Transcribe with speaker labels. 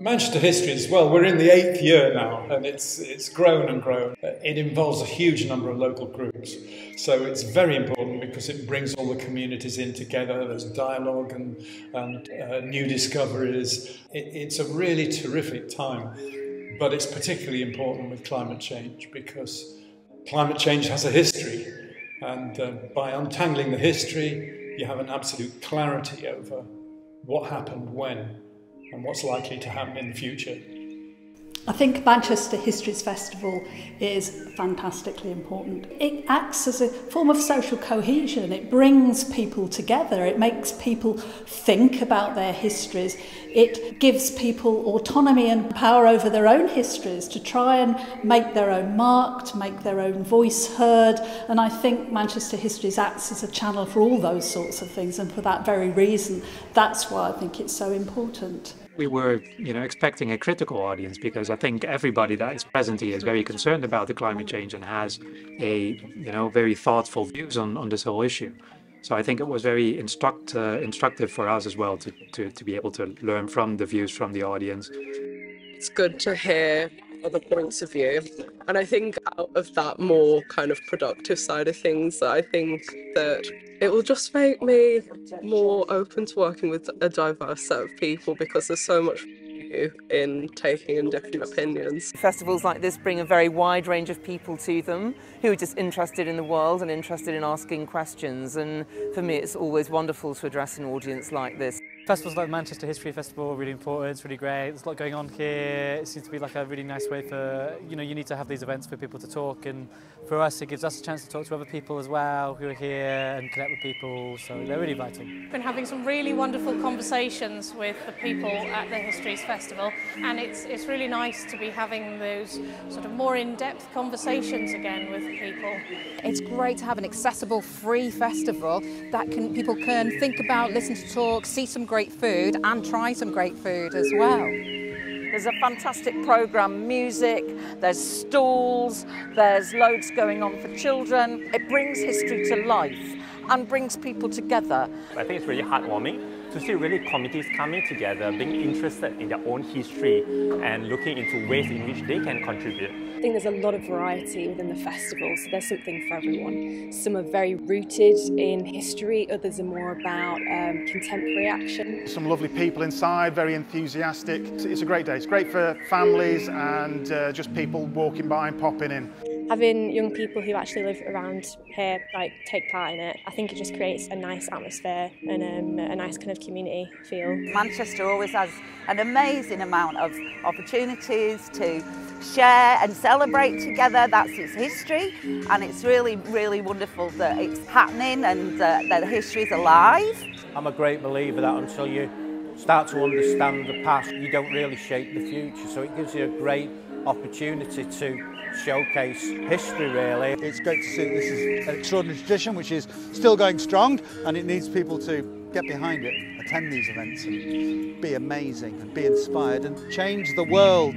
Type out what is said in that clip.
Speaker 1: Manchester History as well, we're in the eighth year now and it's, it's grown and grown. It involves a huge number of local groups. So it's very important because it brings all the communities in together. There's dialogue and, and uh, new discoveries. It, it's a really terrific time. But it's particularly important with climate change because climate change has a history. And uh, by untangling the history, you have an absolute clarity over what happened when and what's likely to happen in the future.
Speaker 2: I think Manchester Histories Festival is fantastically important. It acts as a form of social cohesion. It brings people together. It makes people think about their histories. It gives people autonomy and power over their own histories to try and make their own mark, to make their own voice heard. And I think Manchester Histories acts as a channel for all those sorts of things. And for that very reason, that's why I think it's so important.
Speaker 3: We were, you know, expecting a critical audience because I think everybody that is present here is very concerned about the climate change and has a, you know, very thoughtful views on, on this whole issue. So I think it was very instruct, uh, instructive for us as well to, to, to be able to learn from the views from the audience.
Speaker 4: It's good to hear other points of view. And I think out of that more kind of productive side of things, I think that it will just make me more open to working with a diverse set of people because there's so much in taking in different opinions.
Speaker 5: Festivals like this bring a very wide range of people to them who are just interested in the world and interested in asking questions and for me it's always wonderful to address an audience like this.
Speaker 6: Festivals like the Manchester History Festival are really important, it's really great, there's a lot going on here, it seems to be like a really nice way for, you know, you need to have these events for people to talk and for us it gives us a chance to talk to other people as well who are here and connect with people, so they're really vital.
Speaker 7: Been having some really wonderful conversations with the people at the Histories Festival and it's, it's really nice to be having those sort of more in-depth conversations again with people.
Speaker 8: It's great to have an accessible free festival that can people can think about, listen to talk, see some great food and try some great food as well.
Speaker 5: There's a fantastic programme, music, there's stalls, there's loads going on for children. It brings history to life and brings people together.
Speaker 9: I think it's really heartwarming to see really communities coming together, being interested in their own history and looking into ways in which they can contribute.
Speaker 10: I think there's a lot of variety within the festival, so there's something for everyone. Some are very rooted in history, others are more about um, contemporary action.
Speaker 11: Some lovely people inside, very enthusiastic. It's a great day. It's great for families and uh, just people walking by and popping in
Speaker 10: having young people who actually live around here like take part in it, I think it just creates a nice atmosphere and um, a nice kind of community feel.
Speaker 12: Manchester always has an amazing amount of opportunities to share and celebrate together. That's its history and it's really, really wonderful that it's happening and uh, that the history is alive.
Speaker 13: I'm a great believer that until you start to understand the past, you don't really shape the future. So it gives you a great opportunity to showcase history really.
Speaker 14: It's great to see this is an extraordinary tradition which is still going strong and it needs people to get behind it, attend these events and be amazing and be inspired and change the world.